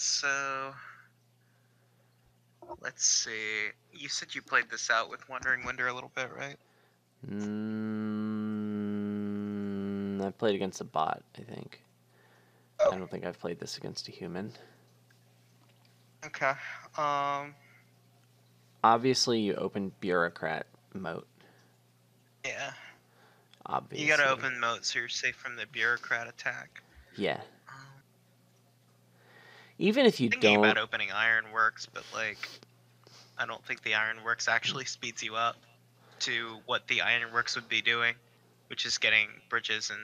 so let's see. You said you played this out with Wandering Winder a little bit, right? Mm, I played against a bot, I think. Oh. I don't think I've played this against a human. Okay. Um. Obviously, you open bureaucrat moat. Yeah. Obviously. You gotta open moat so you're safe from the bureaucrat attack. Yeah. Even if you thinking don't. about opening ironworks, but like, I don't think the ironworks actually speeds you up to what the ironworks would be doing, which is getting bridges and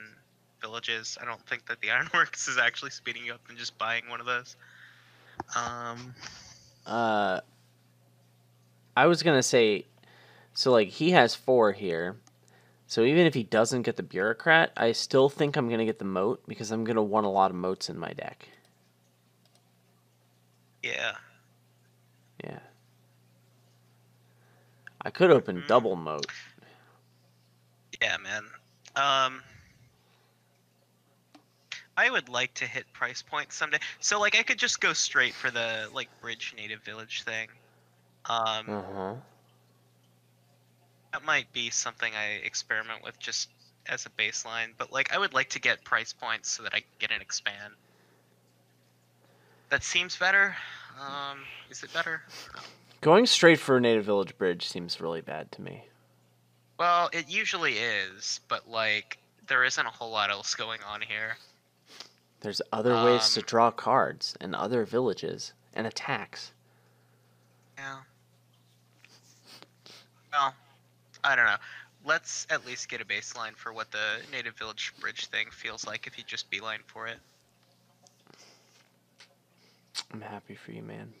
villages. I don't think that the ironworks is actually speeding you up and just buying one of those. Um. Uh, I was gonna say, so like he has four here, so even if he doesn't get the bureaucrat, I still think I'm gonna get the moat because I'm gonna want a lot of moats in my deck. Yeah. Yeah. I could open Mhm. double moat. Yeah, man. Um, I would like to hit price points someday. So like, I could just go straight for the like bridge native village thing. Um, Uh huh. that might be something I experiment with just as a baseline. But like, I would like to get price points so that I can get an expand. That seems better. Um, is it better? Going straight for a native village bridge seems really bad to me. Well, it usually is, but like, there isn't a whole lot else going on here. There's other ways to Um, draw cards and other villages and attacks. Yeah. Well, I don't know. Let's at least get a baseline for what the native village bridge thing feels like if you just beeline for it. I'm happy for you, man.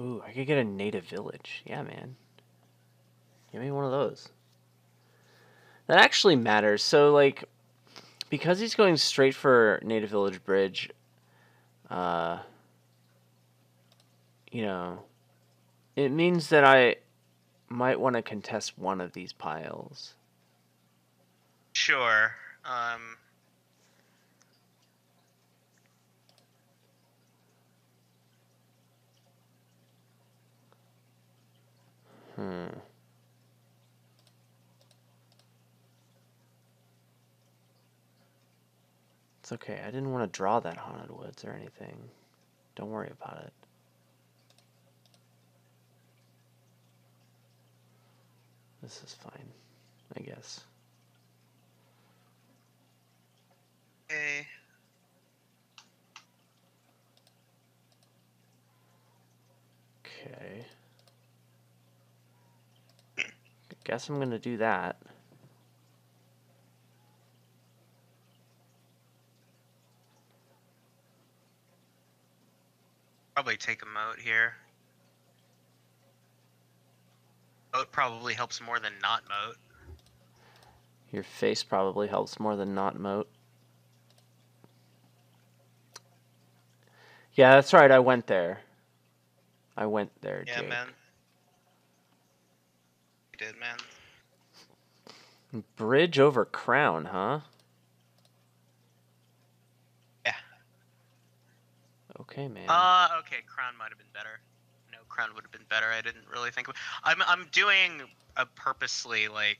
Ooh, I could get a native village. Yeah, man. Give me one of those. That actually matters. So, like, because he's going straight for native village bridge, uh, you know, it means that I might want to contest one of these piles. Sure. Um, Hmm. It's okay. I didn't want to draw that haunted woods or anything. Don't worry about it. This is fine, I guess. Okay. Okay. Guess I'm gonna do that. Probably take a moat here. Moat probably helps more than not moat. Your face probably helps more than not moat. Yeah, that's right. I went there. I went there, Yeah, Jake. man. You did, man. Bridge over crown, huh? Yeah. Okay, man. Uh, okay, crown might have been better. No, crown would have been better. I didn't really think of. I'm I'm doing a purposely like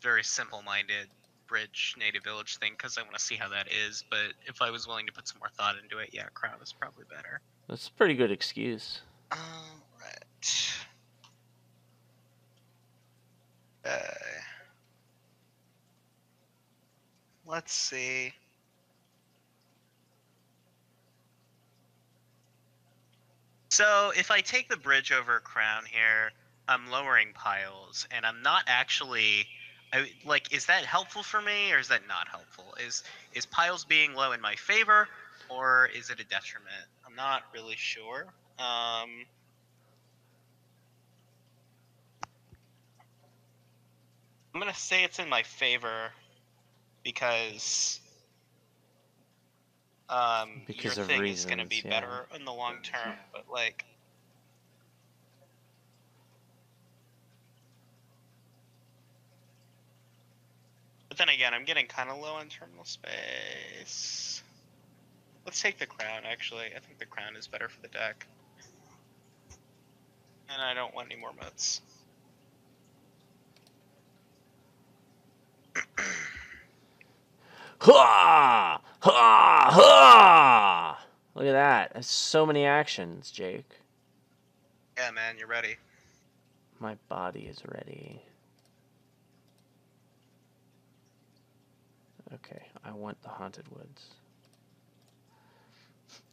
very simple-minded bridge native village thing because I want to see how that is. But if I was willing to put some more thought into it, yeah, crown is probably better. That's a pretty good excuse. All right. Uh, let's see. So if I take the bridge over Crown here, I'm lowering piles, and I'm not actually. I, like, is that helpful for me, or is that not helpful? Is is piles being low in my favor, or is it a detriment? I'm not really sure. Um, I'm gonna say it's in my favor because um, Because your thing is gonna be yeah. better in the long term. But like, But then again, I'm getting kind of low on terminal space. Let's take the crown, actually. I think the crown is better for the deck. And I don't want any more moats. Ha! Ha! Ha! Look at that. That's so many actions, Jake. Yeah, man, you're ready. My body is ready. Okay, I want the Haunted Woods.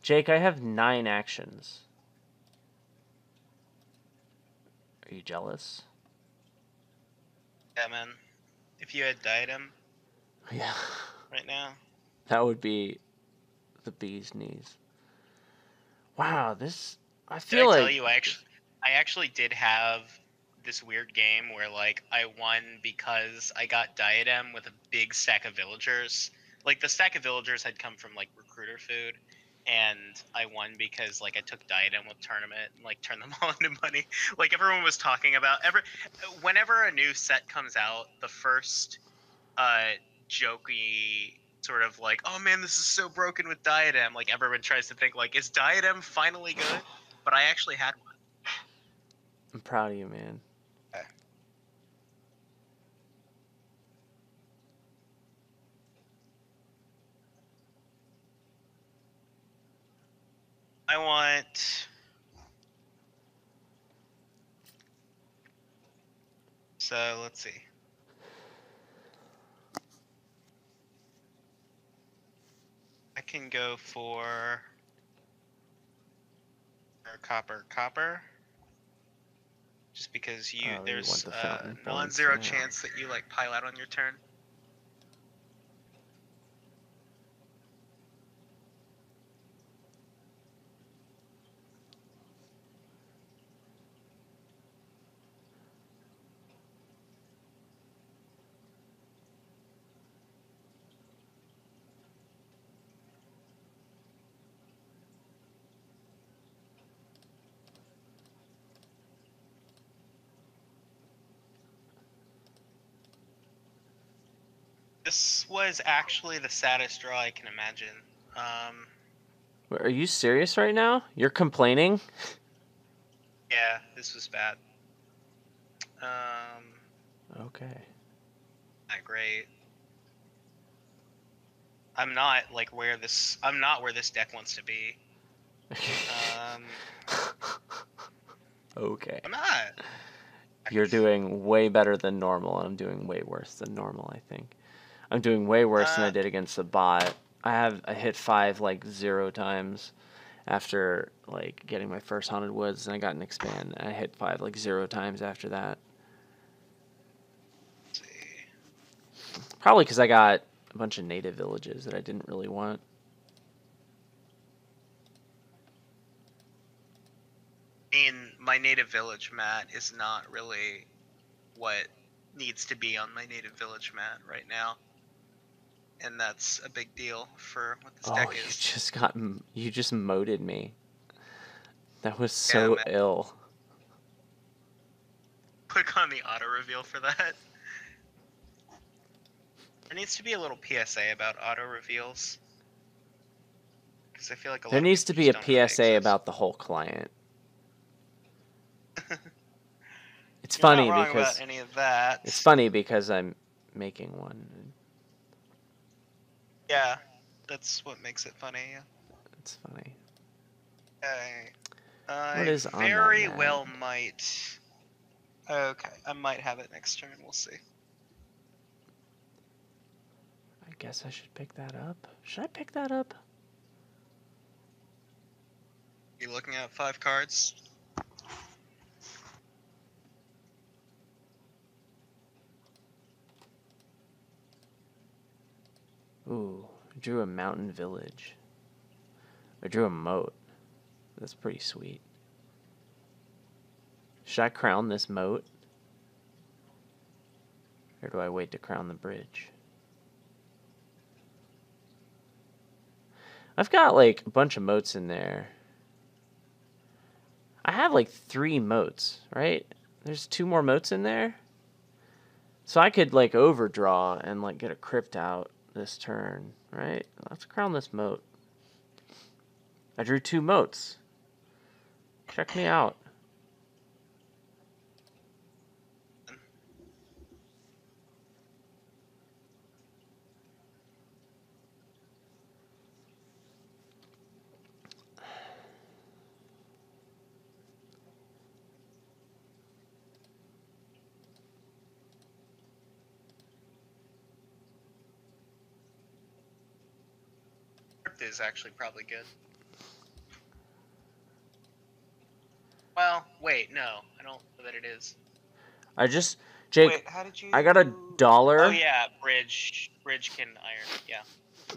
Jake, I have nine actions. Are you jealous? Yeah, man. If you had diadem Yeah. right now, That would be the bee's knees. Wow, this I did feel I like tell you I actually, I actually did have this weird game where like I won because I got diadem with a big stack of villagers. Like the stack of villagers had come from like recruiter food, and I won because like I took diadem with tournament and like turned them all into money. Like everyone was talking about ever, whenever a new set comes out, the first uh jokey sort of like, oh man, this is so broken with diadem. Like everyone tries to think like, is diadem finally good? But I actually had one. I'm proud of you, man. I want. So let's see. I can go for or copper, copper. Just because you Oh, you there's the a non-zero yeah. chance that you like pile out on your turn. Was actually the saddest draw I can imagine. Um, Are you serious right now? You're complaining? yeah, this was bad. Um, Okay. not great. I'm not like where this. I'm not where this deck wants to be. Um, okay. I'm not. You're doing way better than normal, and I'm doing way worse than normal, I think. I'm doing way worse than I Uh, did against the bot. I have I hit five like zero times after like getting my first haunted woods, and I got an expand. And I hit five like zero times after that. Probably because I got a bunch of native villages that I didn't really want. I mean, my native village mat is not really what needs to be on my native village mat right now. And that's a big deal for what this Oh, deck is. you just got you just moded me. That was so man. ill. Click on the auto reveal for that. There needs to be a little PSA about auto reveals. Because I feel like a lot There needs to be a just don't know they PSA about the whole client. It's You're funny because about any of that. it's funny because I'm making one. Yeah, that's what makes it funny. yeah. It's funny. Okay. I uh, What is on very well might. Okay, I might have it next turn. We'll see. I guess I should pick that up. Should I pick that up? You looking at five cards? Ooh, I drew a mountain village. I drew a moat. That's pretty sweet. Should I crown this moat? Or do I wait to crown the bridge? I've got like a bunch of moats in there. I have like three moats, right? There's two more moats in there. So I could like overdraw and like get a crypt out this turn, right? Let's crown this moat. I drew two moats. Check me out. Crypt is actually probably good. Well, wait, no, I don't know that it is. I just Jake, wait, how did you? I got a dollar. Oh yeah, bridge, bridge can iron. Yeah.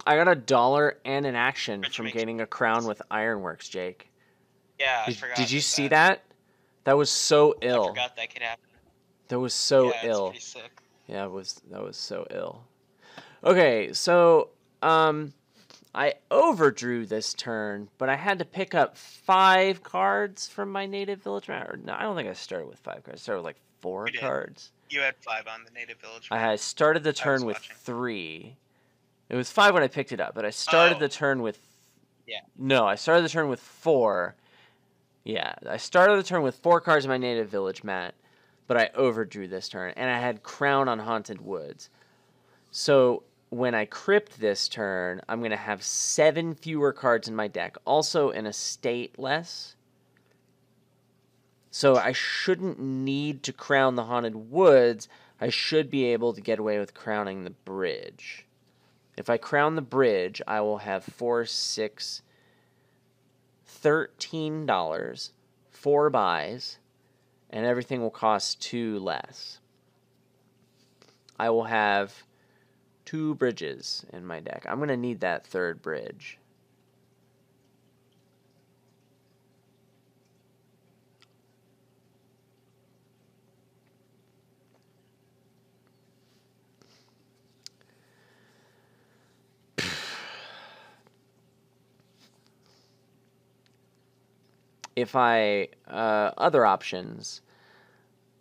I got a dollar and an action Which from gaining a crown with Ironworks, Jake. Yeah, I Did, forgot. did you about see that? that? That was so ill. I forgot that could happen. That was so yeah, It's ill. pretty sick. Yeah, it was that was so ill. Okay, so um I overdrew this turn, but I had to pick up five cards from my native village. Or, no, I don't think I started with five cards. I started with like four You cards. You had five on the native village. I had started the turn with watching. three. It was five when I picked it up, but I started Oh. the turn with. Yeah. No, I started the turn with four. Yeah, I started the turn with four cards in my native village mat, but I overdrew this turn, and I had Crown on Haunted Woods. So when I crypt this turn, I'm going to have seven fewer cards in my deck, also in a state less. So I shouldn't need to crown the Haunted Woods. I should be able to get away with crowning the bridge. If I crown the bridge, I will have four, six, thirteen dollars, four buys, and everything will cost two less. I will have two bridges in my deck. I'm gonna need that third bridge. if I uh, other options,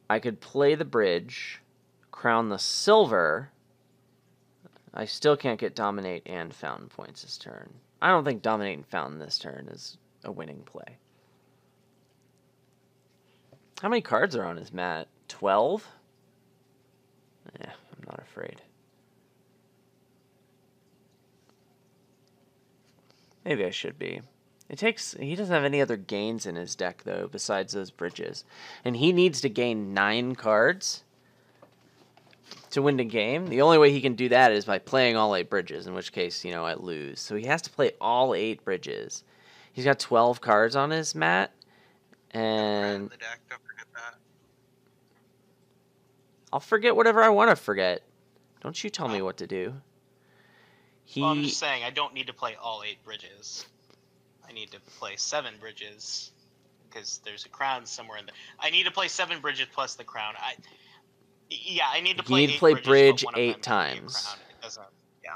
I could play the bridge, crown the silver. I still can't get dominate and fountain points this turn. I don't think dominate and fountain this turn is a winning play. How many cards are on his mat? Twelve. Yeah, I'm not afraid. Maybe I should be. It takes. He doesn't have any other gains in his deck though, besides those bridges, and he needs to gain nine cards to win the game. The only way he can do that is by playing all eight bridges, in which case, you know, I lose. So he has to play all eight bridges. He's got twelve cards on his mat, and the deck. Don't forget. I'll forget whatever I want to forget. Don't you tell me Oh. what to do. He. Well, I'm just saying I don't need to play all eight bridges. I need to play seven bridges because there's a crown somewhere in there. I need to play seven bridges plus the crown. I. Yeah, I need to play. You need to play bridges, bridge eight them has to be a times. crown. It doesn't. Yeah,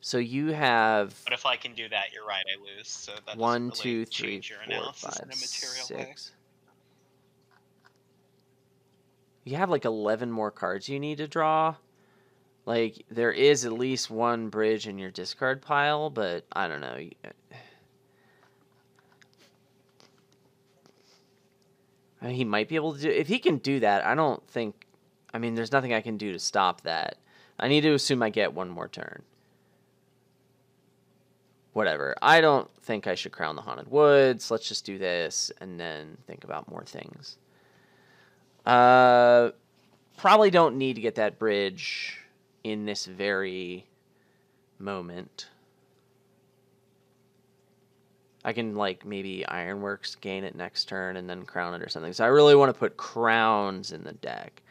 so you have but if I can do that, you're right. I lose. So that one, really two, three, four, five, material way. You have like 11 more cards you need to draw. Like, there is at least one bridge in your discard pile, but I don't know. Uh, Mean, he might be able to do. If he can do that, I don't think. I mean, there's nothing I can do to stop that. I need to assume I get one more turn. Whatever. I don't think I should crown the Haunted Woods. Let's just do this and then think about more things. Uh, probably don't need to get that bridge in this very moment. I can like maybe Ironworks gain it next turn and then crown it or something. So I really want to put crowns in the deck.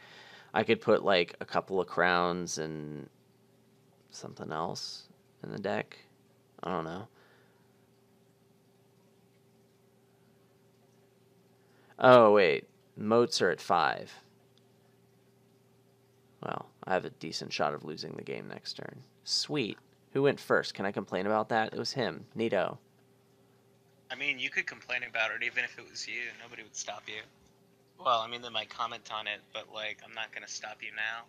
I could put like a couple of crowns and something else in the deck. I don't know. Oh wait, moats are at five. Well, I have a decent shot of losing the game next turn. Sweet. Who went first? Can I complain about that? It was him. Neato. I mean, you could complain about it even if it was you. Nobody would stop you. Well, I mean, they might comment on it, but like, I'm not gonna stop you now.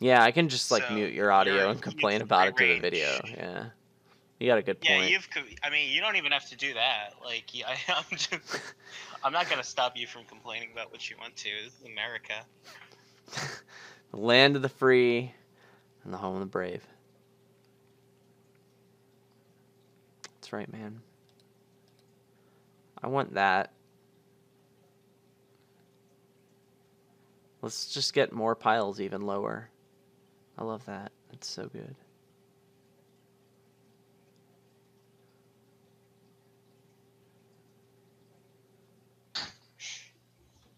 Yeah, I can just like So, mute your audio and complain about it to the video. Yeah, you got a good point. Yeah, you've. I mean, you don't even have to do that. Like, yeah, I'm just. I'm not gonna stop you from complaining about what you want to. This is America. the land of the free and the home of the brave. That's right, man. I want that. Let's just get more piles even lower. I love that. It's so good.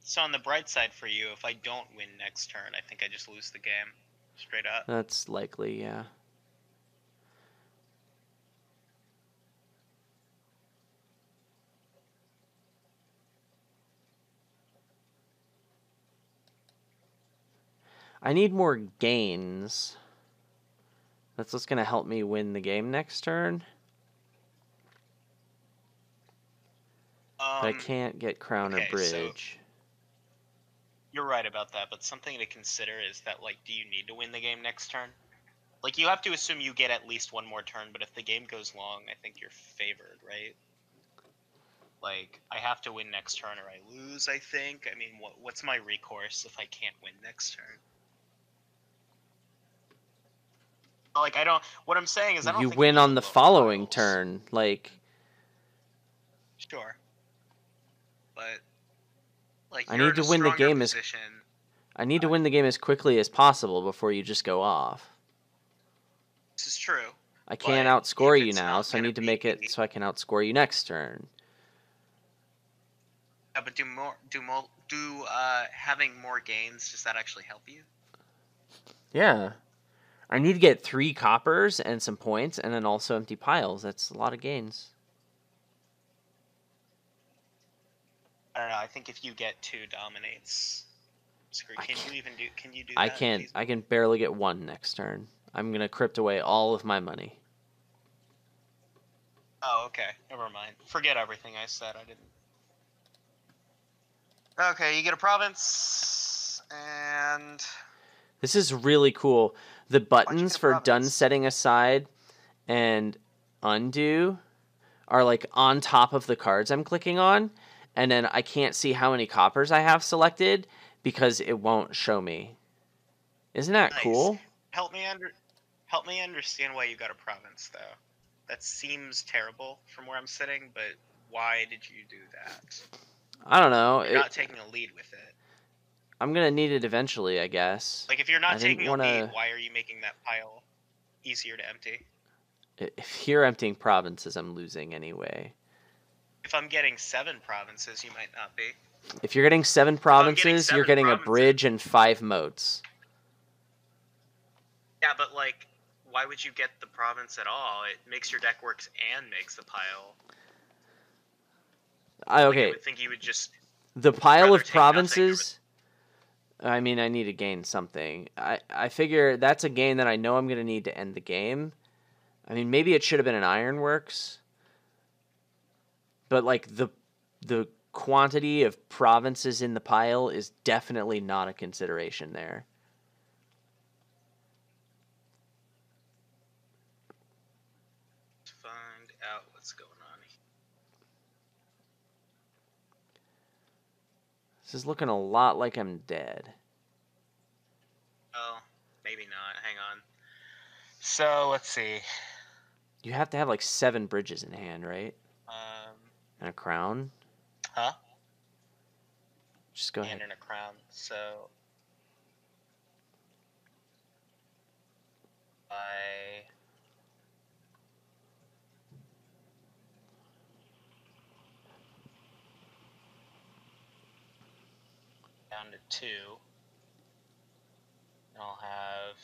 So on the bright side for you, if I don't win next turn, I think I just lose the game, straight up. That's likely, yeah. I need more gains. That's what's going to help me win the game next turn. Um, But I can't get crown okay, or so- bridge. You're right about that, but something to consider is that like, do you need to win the game next turn? Like, you have to assume you get at least one more turn, but if the game goes long, I think you're favored, right? Like, I have to win next turn or I lose. I think. I mean, what what's my recourse if I can't win next turn? Like, I don't. What I'm saying is, I don't. You think win on the following piles. turn. Like, Sure. But like I need to win the stronger game as- I need to win the game as quickly as possible before you just go off. This is true. I can't outscore you now, so I need to make it so I can outscore you next turn. Yeah, but do more do more do uh having more gains does that actually help you? Yeah. I need to get three coppers and some points, and then also empty piles. That's a lot of gains. I don't know. I think if you get two dominates, screw. Can you even do? Can you do? I that can't. feasibly? I can barely get one next turn. I'm gonna crypt away all of my money. Oh, okay. Never mind. Forget everything I said. I didn't. Okay, you get a province, and This is really cool. The buttons for done setting aside and undo are like on top of the cards I'm clicking on, and then I can't see how many coppers I have selected because it won't show me. Isn't that Nice. cool? help me under help me understand why you got a province though. That seems terrible from where I'm sitting, but why did you do that? I don't know. You're It- not taking a lead with it. I'm gonna need it eventually, I guess. Like if you're not didn't taking a wanna- lead, why are you making that pile easier to empty? If you're emptying provinces, I'm losing anyway. If I'm getting seven provinces, you might not be. If you're getting seven I'm getting provinces, you're seven getting a bridge and five moats. Yeah, but like, why would you get the province at all? It makes your deck works and makes the pile. I, Like, I okay, would think you would just. the pile of take nothing or- provinces. I mean, I need to gain something. I I figure that's a gain that I know I'm gonna need to end the game. I mean, maybe it should have been an ironworks, but like the the quantity of provinces in the pile is definitely not a consideration there. Find out what's going on. This is looking a lot like I'm dead. Oh, maybe not. Hang on. So let's see. You have to have like seven bridges in hand, right? Um, And a crown. huh? Just go and ahead. in a crown. So I down to two. And I'll have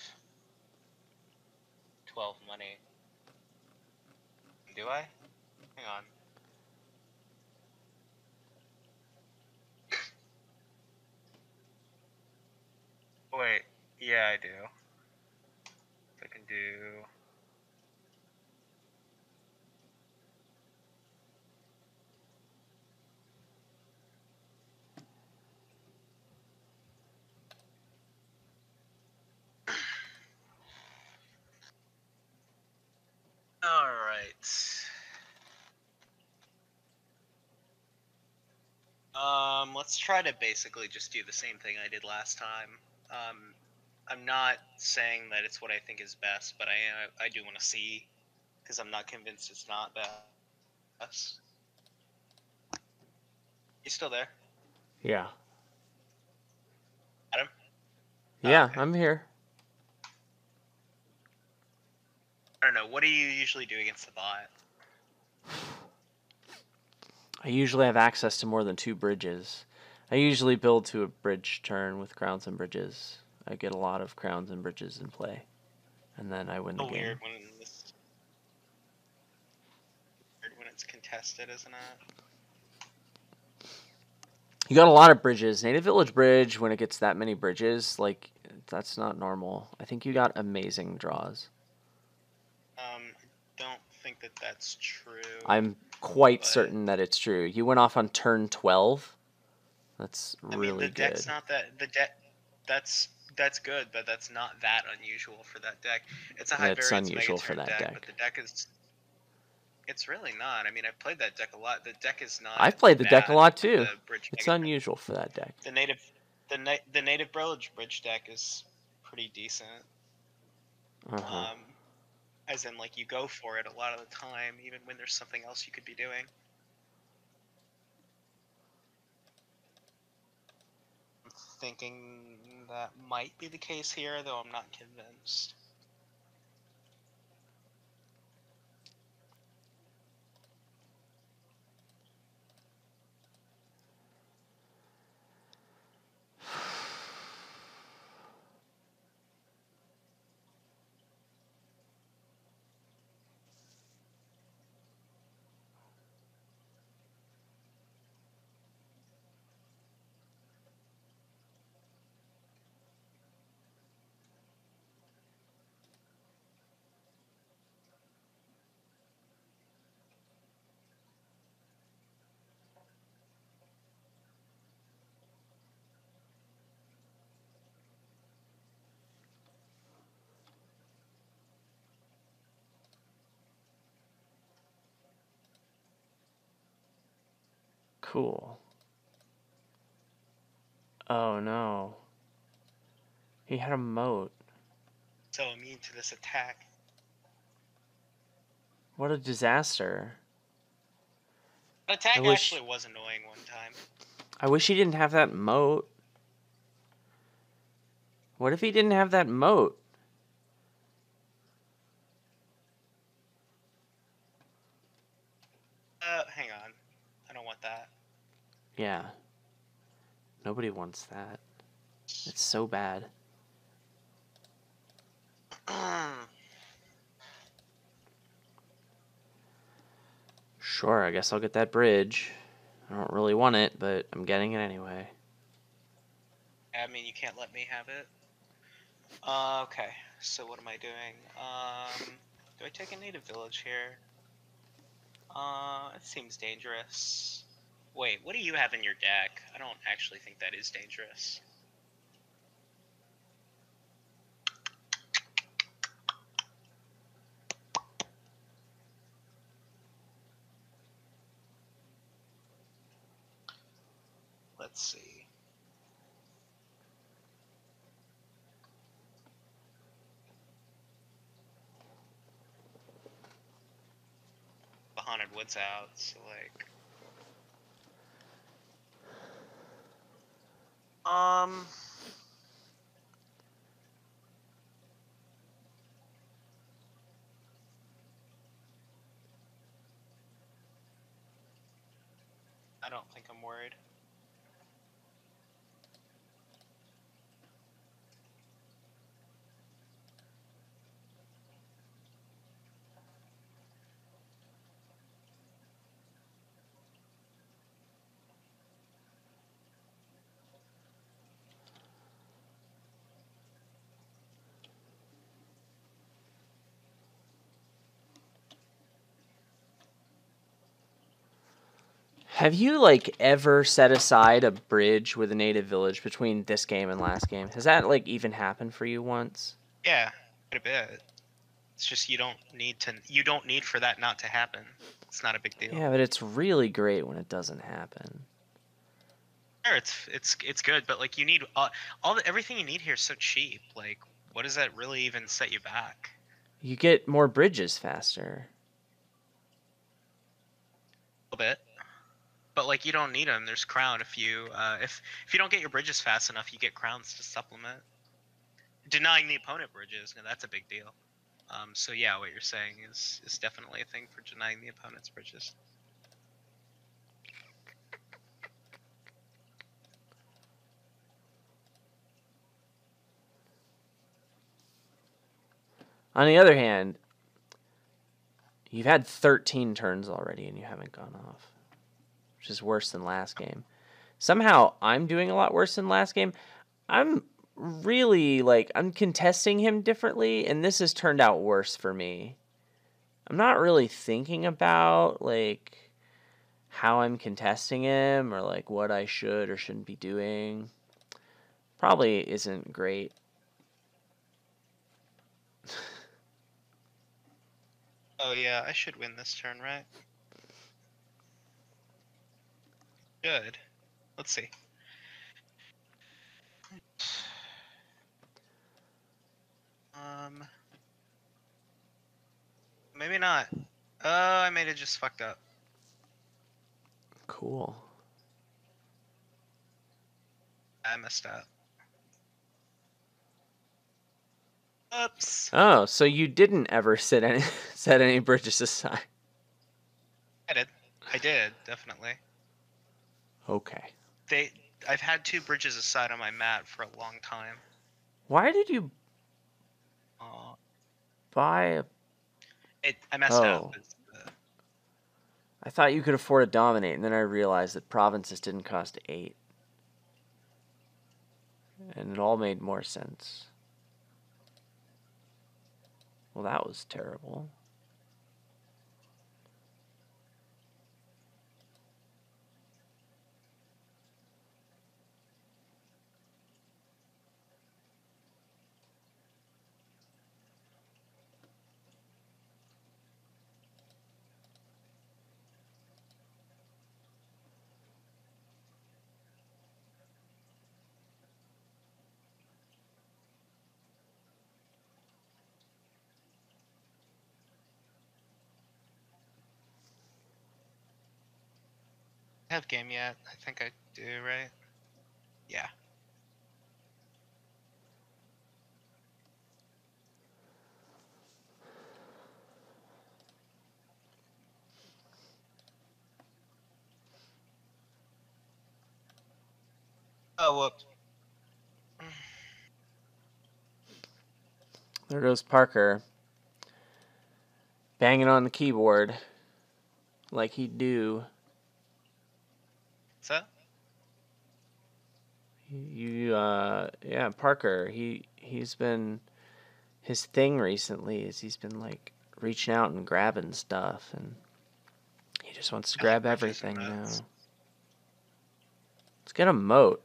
twelve money. Do I? Hang on. Wait, yeah, I do. I can do. Let's try to basically just do the same thing I did last time. Um, I'm not saying that it's what I think is best, but I I do want to see because I'm not convinced it's not best. You still there? Yeah. Adam? Yeah, okay. I'm here. I don't know. What do you usually do against the bot? I usually have access to more than two bridges. I usually build to a bridge turn with crowns and bridges. I get a lot of crowns and bridges in play, and then I win the game. weird when this. Weird when it's contested, isn't it? You got a lot of bridges. Native Village Bridge, when it gets that many bridges, like that's not normal. I think you got amazing draws. Um, don't think that that's true. I'm quite But- certain that it's true. You went off on turn 12. That's really I mean, the deck's good. not that the deck. That's that's good, but that's not that unusual for that deck. It's a high it's variance unusual for that deck, deck. but the deck is. It's really not. I mean, I've played that deck a lot. The deck is not. I've played the deck a lot too. It's unusual for that deck. The native, the na- the native bridge bridge deck is pretty decent. Uh-huh. Um, as in, like you go for it a lot of the time, even when there's something else you could be doing. Thinking that might be the case here, though I'm not convinced. Cool. Oh no. He had a moat. So immune to this attack. What a disaster. That attack wish- actually was annoying one time. I wish he didn't have that moat. What if he didn't have that moat? Uh, hang on. I don't want that. Yeah. Nobody wants that. It's so bad. Sure, I guess I'll get that bridge. I don't really want it, but I'm getting it anyway. I mean, you can't let me have it. Uh, okay. So what am I doing? Um, do I take a native village here? Uh, it seems dangerous. Wait, what do you have in your deck? I don't actually think that is dangerous. Let's see. The haunted woods out, so like. Um. I don't think I'm worried. Have you like ever set aside a bridge with a native village between this game and last game? Has that like even happened for you once? Yeah, quite a bit. It's just you don't need to. You don't need for that not to happen. It's not a big deal. Yeah, but it's really great when it doesn't happen. Sure, it's it's it's good, but like you need all, all the, everything you need here is so cheap. Like, what does that really even set you back? You get more bridges faster. A little bit, but like you don't need them. There's crown if you uh, if if you don't get your bridges fast enough, you get crowns to supplement. Denying the opponent bridges, now that's a big deal. Um, so yeah, what you're saying is is definitely a thing for denying the opponent's bridges. On the other hand, you've had 13 turns already and you haven't gone off, which is worse than last game. Somehow I'm doing a lot worse than last game. I'm really like I'm contesting him differently and this has turned out worse for me. I'm not really thinking about like how I'm contesting him or like what I should or shouldn't be doing. Probably isn't great. Oh yeah, I should win this turn, right? Good. Let's see. Um, maybe not. Oh, I made it just fucked up. Cool. I messed up. Oops. Oh, so you didn't ever set any set any bridges aside. I did. I did definitely. Okay. They. I've had two bridges aside on my mat for a long time. Why did you Uh, buy a it. I messed Oh. up. Uh, I thought you could afford to dominate, and then I realized that provinces didn't cost eight. And it all made more sense. Well, that was terrible. Have game yet? I think I do, right? Yeah. Oh, whoops. There goes Parker. Banging on the keyboard. Like he'd do. So? You uh yeah, Parker, he he's been his thing recently is he's been like reaching out and grabbing stuff and he just wants to grab everything now. Let's get a moat.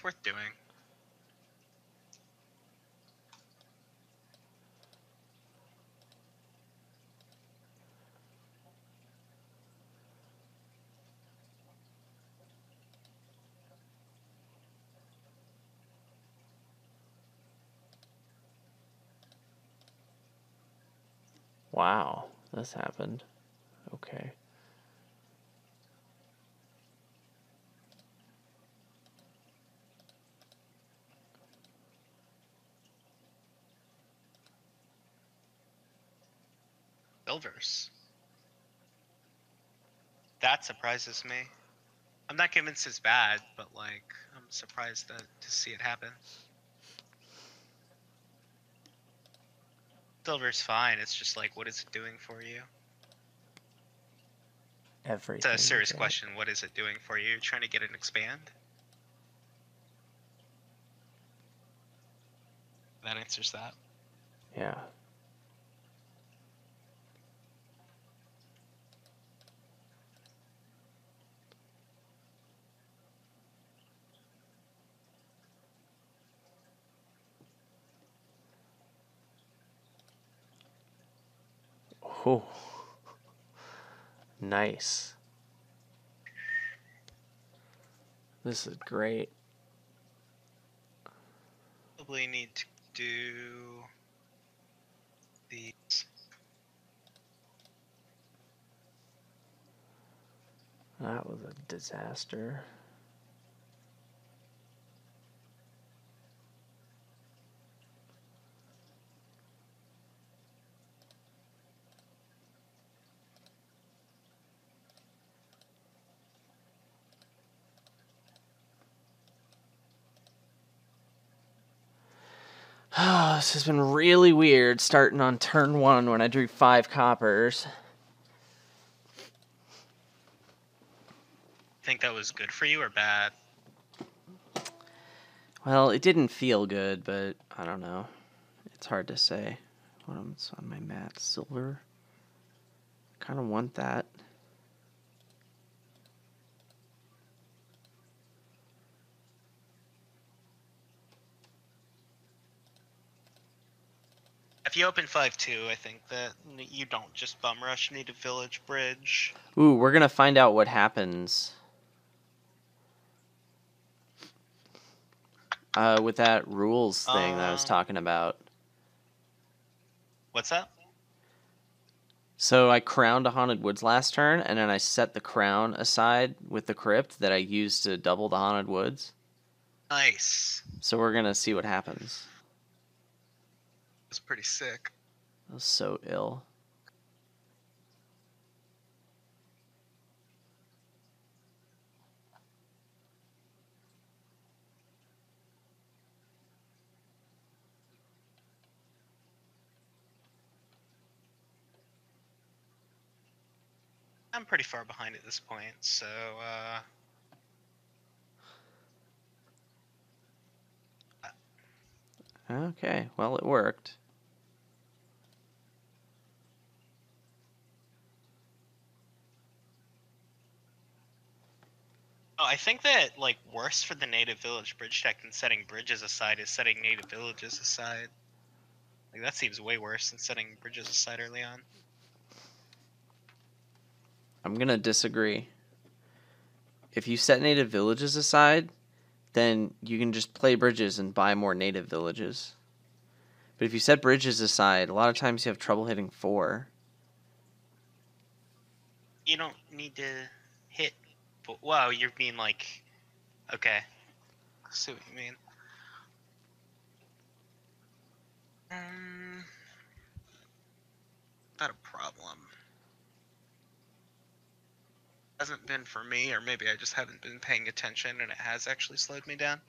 It's worth doing. Wow, this happened. Okay. Silvers. That surprises me. I'm not convinced it's bad, but like I'm surprised that, to see it happen. Silver's fine. It's just like, what is it doing for you? Everything. It's a serious question. What is it doing for you? You're trying to get an expand? That answers that. Yeah. Oh. Nice. This is great. Probably need to do these. That was a disaster. Oh, this has been really weird starting on turn one when I drew five coppers. Think that was good for you or bad? Well, it didn't feel good, but I don't know. It's hard to say. What's on my mat? Silver. Kind of want that. If you open five two, I think that you don't just bum rush Native Village Bridge. Ooh, we're gonna find out what happens. Uh, with that rules thing that I was Um, talking about. What's that? So I crowned a haunted woods last turn, and then I set the crown aside with the crypt that I used to double the haunted woods. Nice. So we're gonna see what happens. That's pretty sick. I was so ill. I'm pretty far behind at this point, so uh, Okay, well it worked. Oh, I think that like worse for the Native Village Bridge tech than setting bridges aside is setting Native Villages aside. Like that seems way worse than setting bridges aside early on. I'm gonna disagree. If you set native villages aside, then you can just play bridges and buy more native villages. But if you set bridges aside, a lot of times you have trouble hitting four. You don't need to hit. But, wow, you're being like, okay, I see what you mean. Um, not a problem. Hasn't been for me, or maybe I just haven't been paying attention and it has actually slowed me down.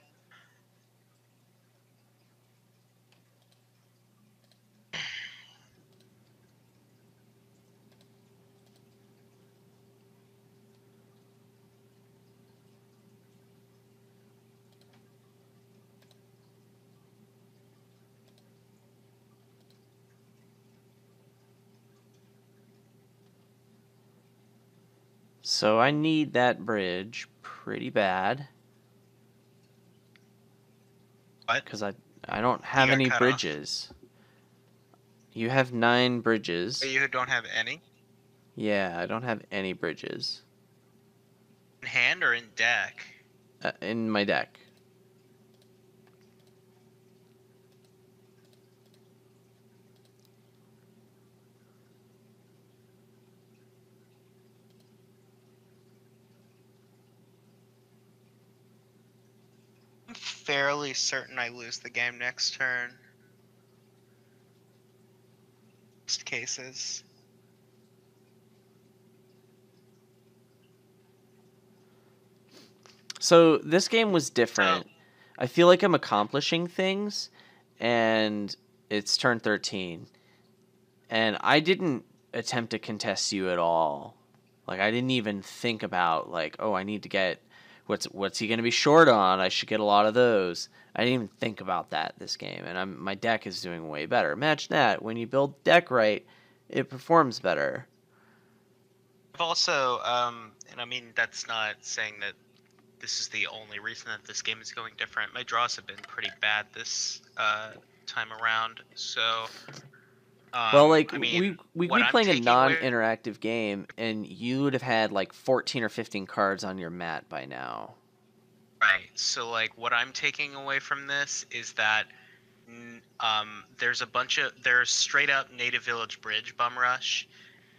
So I need that bridge pretty bad What? because I I don't have any cut off. bridges. You have nine bridges. Oh, You don't have any Yeah, I don't have any bridges in hand or in deck. uh, in my deck. I'm fairly certain I lose the game next turn. Most cases. So this game was different. Oh. I feel like I'm accomplishing things, and it's turn 13. And I didn't attempt to contest you at all. Like I didn't even think about like, oh, I need to get what's what's he going to be short on? I should get a lot of those. I didn't even think about that this game, and I'm my deck is doing way better. Imagine that when you build deck right, it performs better. I've also, um, and I mean that's not saying that this is the only reason that this game is going different. My draws have been pretty bad this uh, time around, so well, Um, like I mean, we we what be playing a non-interactive game, and you would have had like fourteen or fifteen cards on your mat by now. Right. So like what I'm taking away from this is that um, there's a bunch of there's straight up native village bridge bum rush,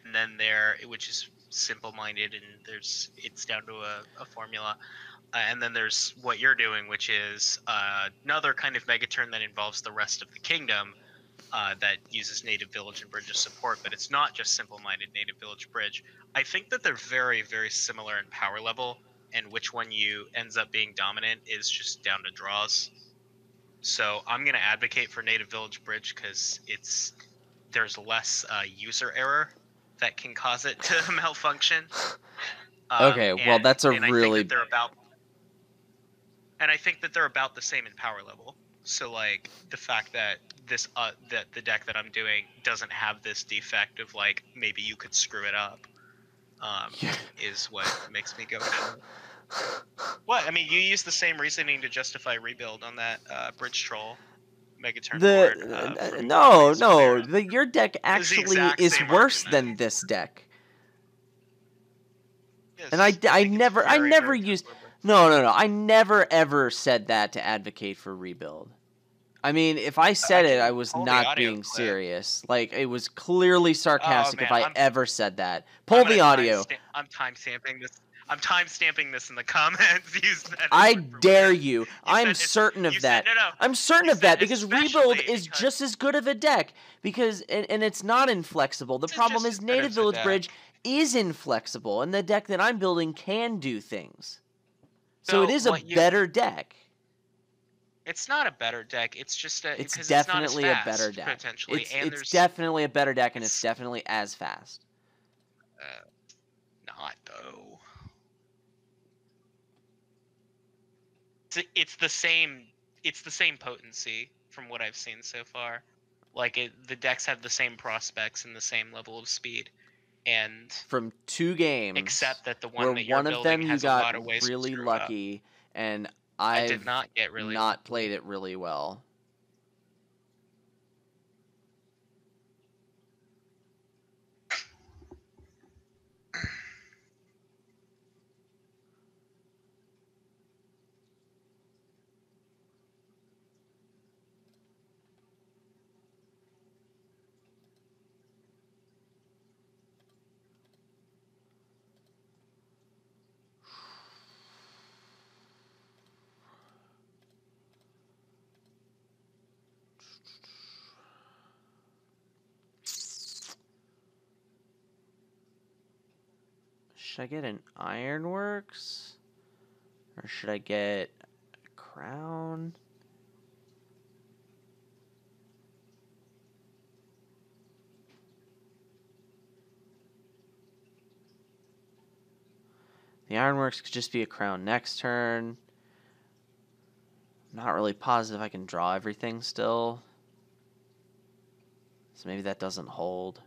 and then there which is simple minded and there's it's down to a, a formula, uh, and then there's what you're doing which is uh, another kind of megaturn that involves the rest of the kingdom. Uh, that uses native village and bridge support, but it's not just simple-minded native village bridge. I think that they're very, very similar in power level, and which one you ends up being dominant is just down to draws. So I'm gonna advocate for Native Village Bridge because it's there's less uh, user error that can cause it to malfunction. Um, Okay, well, and- that's a and I think really- that they're about, and I think that they're about the same in power level. So like the fact that this uh that the deck that I'm doing doesn't have this defect of like maybe you could screw it up, um, Yeah. is what makes me go. What I mean, you use the same reasoning to justify rebuild on that uh, bridge troll, Megaturn The board. Uh, uh, no no the, your deck actually is worse argument. than this deck. Yes, and I- I never- I never used-. No no no I never ever said that to advocate for rebuild. I mean, if I said it, I was not being clip. serious. Like it was clearly sarcastic if oh, I I'm- ever said that. Pull the audio. timestamp- I'm time stamping this. I'm time stamping this in the comments. Use that. as I dare whatever. you. I'm certain of that. Said, no, no. I'm certain You of that because rebuild especially is just as good of a deck because and, and it's not inflexible. The problem is Native Village. Bridge is inflexible, and the deck that I'm building can do things. So, it is a you- better deck. It's not a better deck. It's just a. It's 'cause it's definitely a better deck. Potentially, It's, and it's definitely a better deck, and it's it's- definitely as fast. uh, not though. It's, it's the same. It's the same potency from what I've seen so far. Like it, the decks have the same prospects and the same level of speed, and From two games, except that the one that you're one of building them you has a lot got of ways really screw up. lucky, and I I've did not get really. not played it really well. Should I get an Ironworks? Or should I get a Crown? The Ironworks could just be a Crown next turn. I'm Not really positive I can draw everything still. So maybe that doesn't hold.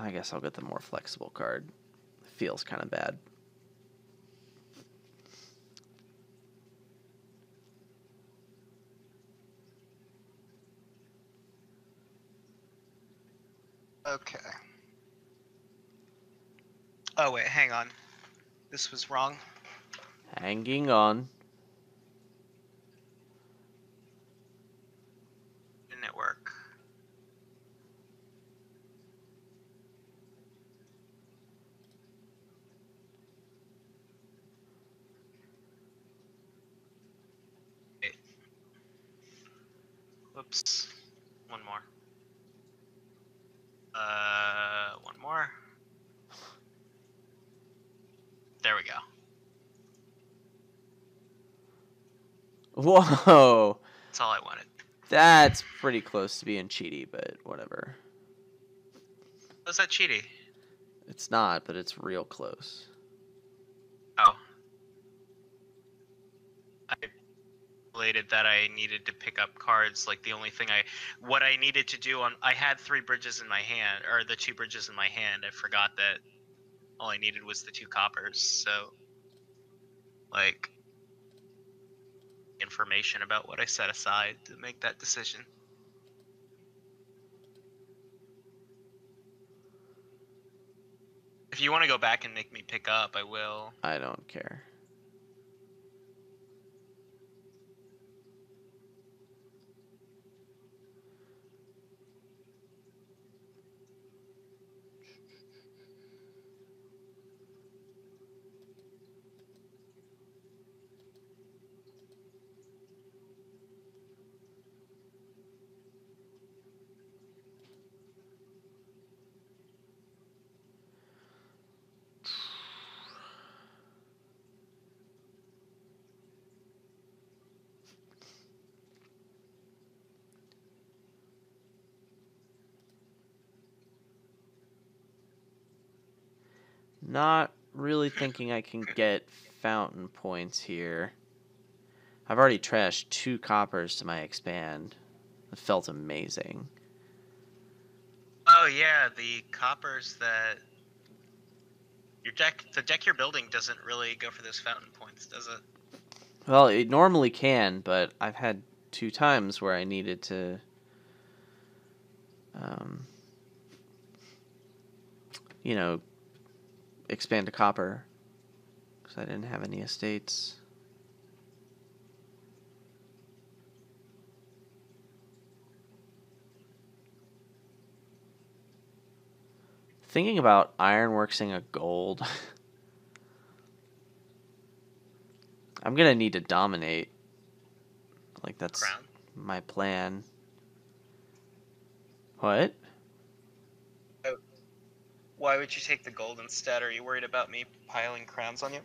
I guess I'll get the more flexible card. Feels kind of bad. Okay. Oh wait, hang on. This was wrong. Hanging on. Whoa. That's all I wanted. That's pretty close to being cheaty, but whatever. Was that cheaty? It's not, but it's real close. Oh. I related that I needed to pick up cards. Like the only thing I, what I needed to do on, I had three bridges in my hand, or the two bridges in my hand. I forgot that all I needed was the two coppers. So, like, information about what I set aside to make that decision. If you want to go back and make me pick up, I will. I don't care. Not really thinking I can get fountain points here. I've already trashed two coppers to my expand. It felt amazing. Oh yeah, the coppers that your deck, the deck you're building doesn't really go for those fountain points, does it? Well, it normally can, but I've had two times where I needed to um, you know, expand to copper because I didn't have any estates. Thinking about ironworksing a gold. I'm gonna need to dominate. Like that's Crown. my plan. What? Why would you take the gold instead? Are you worried about me piling crowns on you?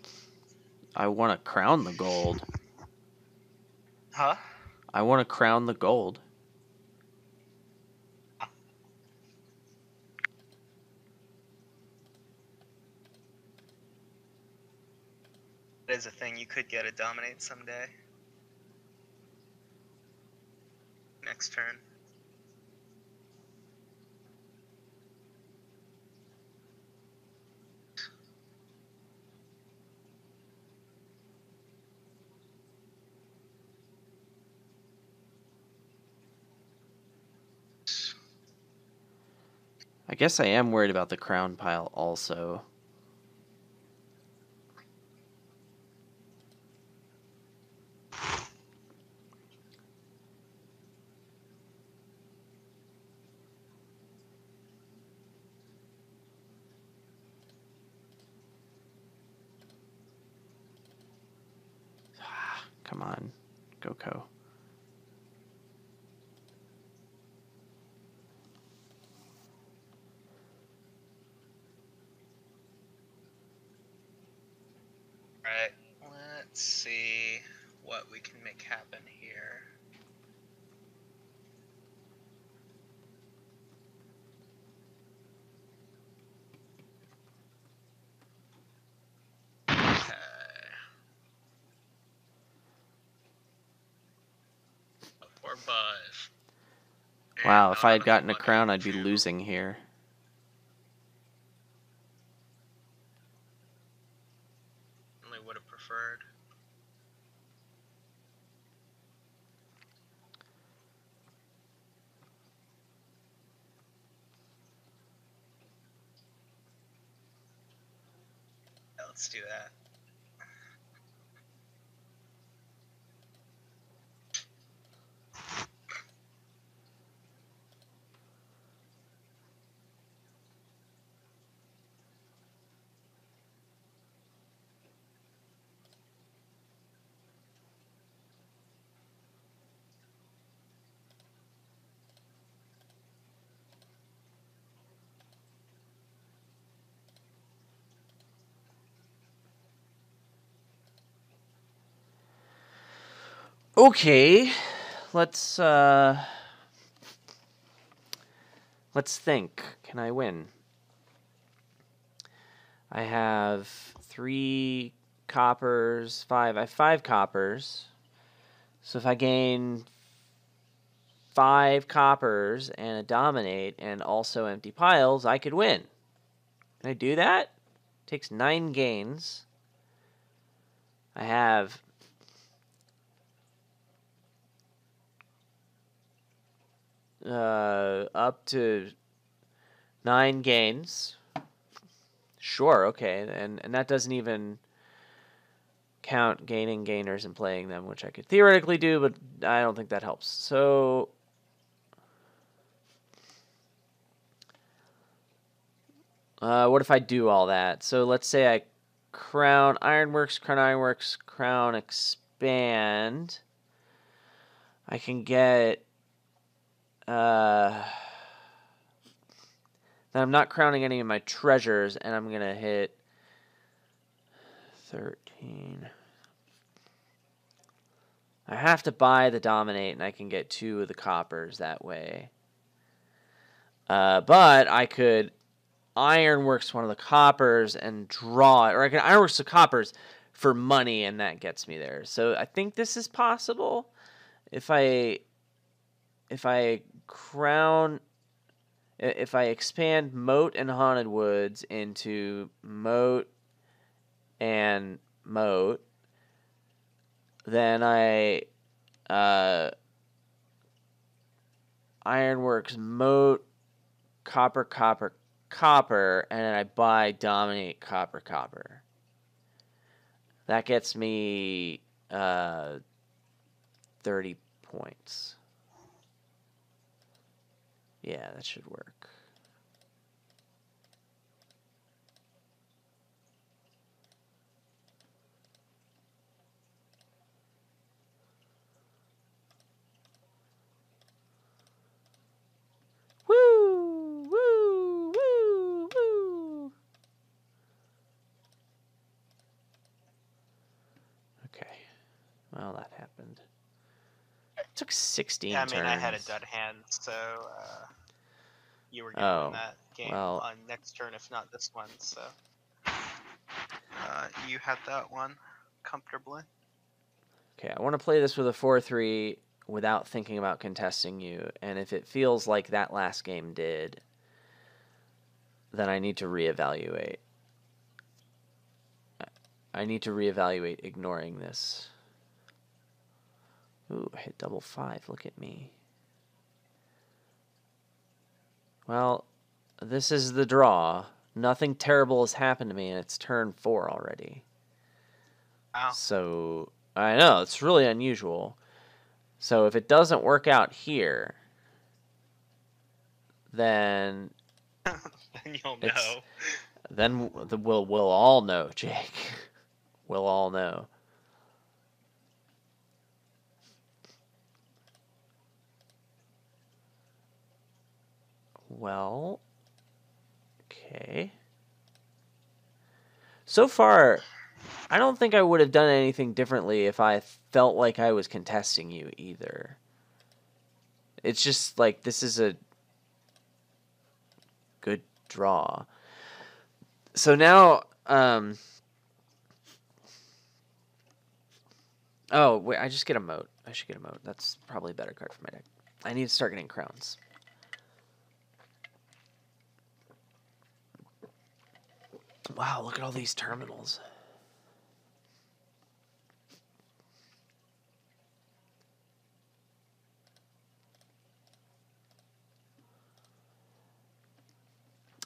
I want to crown the gold. Huh? I want to crown the gold. That is a thing you could get a dominate someday. Next turn. I guess I am worried about the crown pile also. Come on, Goko. Right. Let's see what we can make happen here. Okay. Poor Buzz. Wow, if I had gotten a crown, I'd be losing here. Really would have preferred. Yeah, let's do that. Okay, let's uh let's think. Can I win? I have 3 coppers, 5. I have 5 coppers. So if I gain five coppers and a dominate and also empty piles, I could win. Can I do that? takes nine gains. I have uh, up to nine gains. Sure, okay, and and that doesn't even count gaining gainers and playing them, which I could theoretically do, but I don't think that helps. So Uh, what if I do all that? So let's say I crown Ironworks, crown Ironworks, crown expand. I can get. Uh, then I'm not crowning any of my treasures, and I'm gonna hit 13. I have to buy the dominate, and I can get two of the coppers that way. Uh, but I could ironworks one of the coppers and draw it, or I can ironworks the coppers for money, and that gets me there. So I think this is possible. If I if I crown if I expand moat and haunted woods into moat and moat, then I uh, ironworks moat copper copper copper and then I buy dominate copper copper. That gets me uh, 30 points. Yeah, that should work. Okay. Well, that happened. It took 16 Yeah, I mean, turns. I had a dud hand, so uh, you were given Oh, that game well. on next turn, if not this one. So uh, you had that one comfortably. Okay, I want to play this with a 4 3 without thinking about contesting you. And if it feels like that last game did, then I need to reevaluate. I need to reevaluate ignoring this. Ooh, I hit double five. Look at me. Well, this is the draw. Nothing terrible has happened to me, and it's turn four already. Wow. So I know it's really unusual. So if it doesn't work out here, then then you'll know. Then we'll we'll all know, Jake. we'll all know. Well, okay. So far, I don't think I would have done anything differently if I felt like I was contesting you either. It's just like this is a good draw. So now, um, oh wait, I just get a moat. I should get a moat. That's probably a better card for my deck. I need to start getting crowns. Wow, look at all these terminals.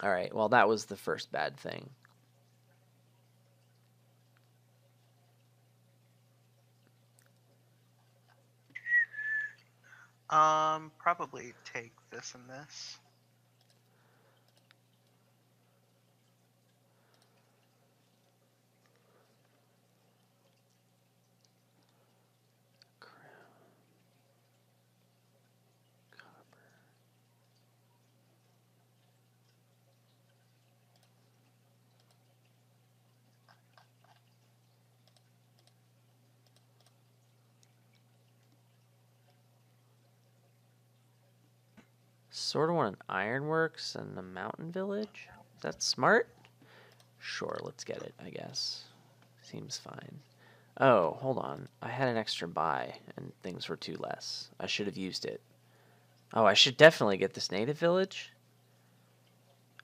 All right, well, that was the first bad thing. Um, probably take this and this. Sort of want an ironworks and a mountain village. Is that smart? Sure, let's get it, I guess. Seems fine. Oh, hold on. I had an extra buy and things were too less. I should have used it. Oh, I should definitely get this native village.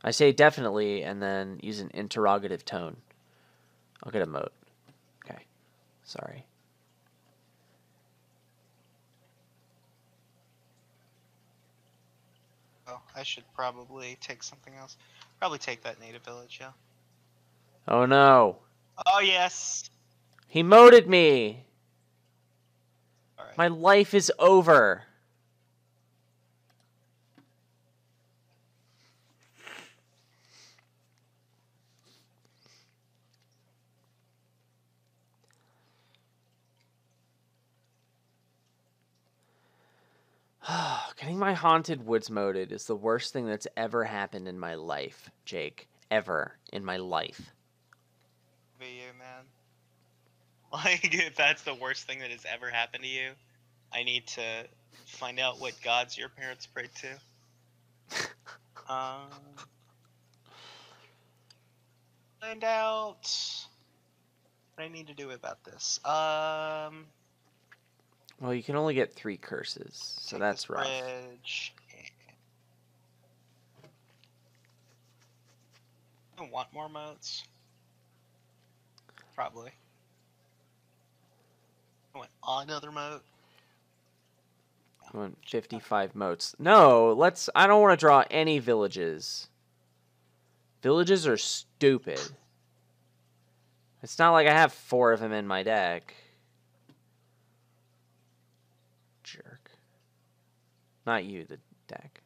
I say definitely and then use an interrogative tone. I'll get a moat. Okay. Sorry. Oh, I should probably take something else. Probably take that native village, yeah. Oh no. Oh yes. He moated me. All right. My life is over. Getting my haunted woods moated is the worst thing that's ever happened in my life, Jake. Ever in my life. Be you, man. Like, if that's the worst thing that has ever happened to you, I need to find out what gods your parents prayed to. Um, find out what I need to do about this. Um, Well, you can only get three curses, so that's rough. Bridge. I want more moats. Probably. I want another moat. I want 55 moats. No, let's. I don't want to draw any villages. Villages are stupid. It's not like I have four of them in my deck. Not you, the deck.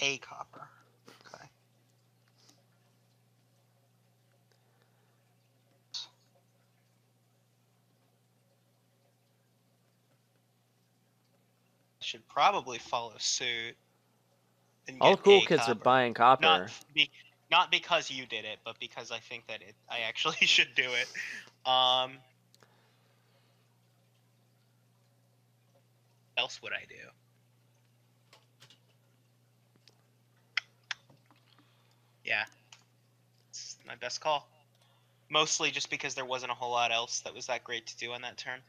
A copper. Okay. Should probably follow suit. and All cool kids are buying copper. Not be, not because you did it, but because I think that it I actually should do it. Um what else would I do? Yeah. It's my best call. Mostly just because there wasn't a whole lot else that was that great to do on that turn.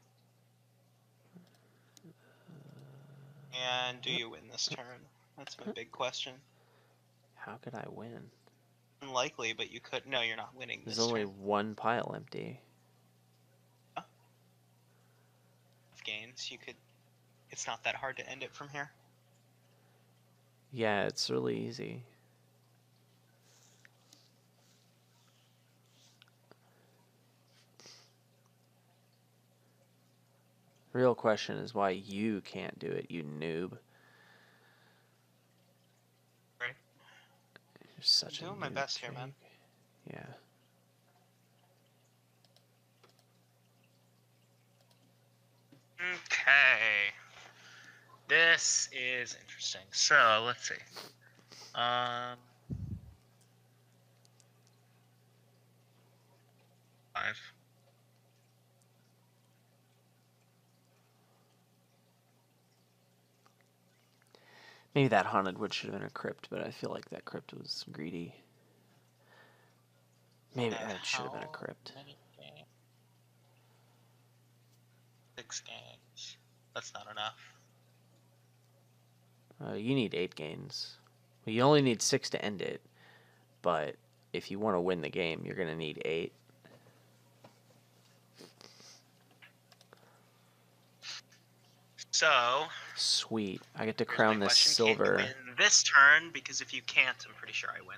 And do you win this turn? That's my big question. How could I win? Unlikely, but you could. No, you're not winning this There's only turn. one pile empty. Of gains, you could. It's not that hard to end it from here. Yeah, it's really easy. Real question is why you can't do it, you noob. Right. You're such a doing my best here, man. Yeah. Okay. This is interesting. So let's see. Um. Five. Maybe that haunted wood should have been a crypt, but I feel like that crypt was greedy. Maybe Uh, it should have been a crypt. games? Six games. That's not enough. Uh, you need eight gains. Well, you only need six to end it, but if you want to win the game, you're gonna need eight. So Sweet. I get to crown this question. silver. Can you win this turn? Because if you can't, I'm pretty sure I win.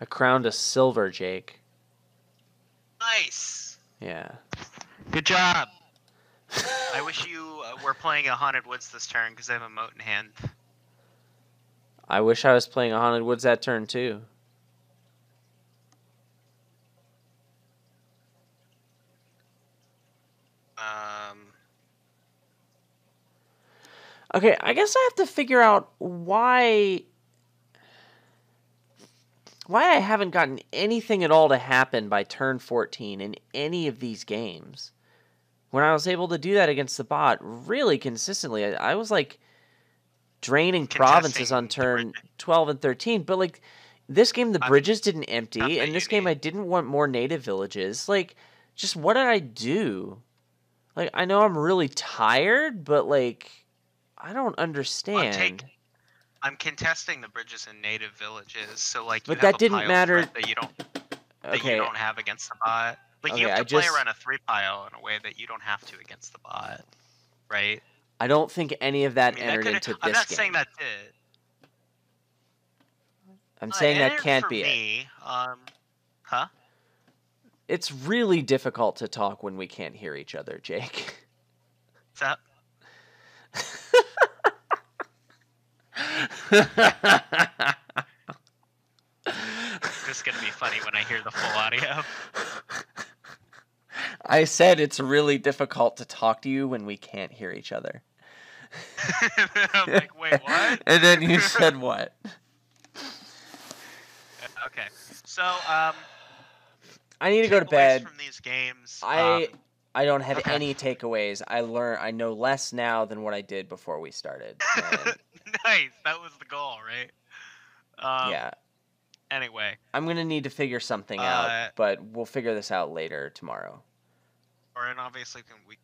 I crowned a silver, Jake. Nice. Yeah. Good job. I wish you uh, were playing a Haunted Woods this turn because I have a moat in hand. I wish I was playing a haunted woods that turn too. Um, Okay, I guess I have to figure out why why I haven't gotten anything at all to happen by turn 14 in any of these games. When I was able to do that against the bot really consistently, I, I was like draining provinces on turn 12 and 13, but like this game the bridges didn't empty, and this game I didn't want more native villages. Like, just what did I do? Like, I know I'm really tired, but like, I don't understand. Take, I'm contesting the bridges in native villages, so like. but that didn't matter. That you don't. That okay. you don't have against the bot. Like okay, you have to I play just... around a three pile in a way that you don't have to against the bot, right? I don't think any of that I mean, entered that into this I'm not game. saying that did. I'm Uh, saying that can't be it. Um, huh? It's really difficult to talk when we can't hear each other, Jake. What's that? This is gonna be funny when I hear the full audio. I said it's really difficult to talk to you when we can't hear each other. I'm like, wait, what? and then you said what? Okay, so um, I need to go to bed. from these games. I um, I don't have okay. any takeaways. I learn I know less now than what I did before we started. And, nice. That was the goal, right? Um, yeah. Anyway, I'm gonna need to figure something Uh, out, but we'll figure this out later tomorrow. or and obviously can we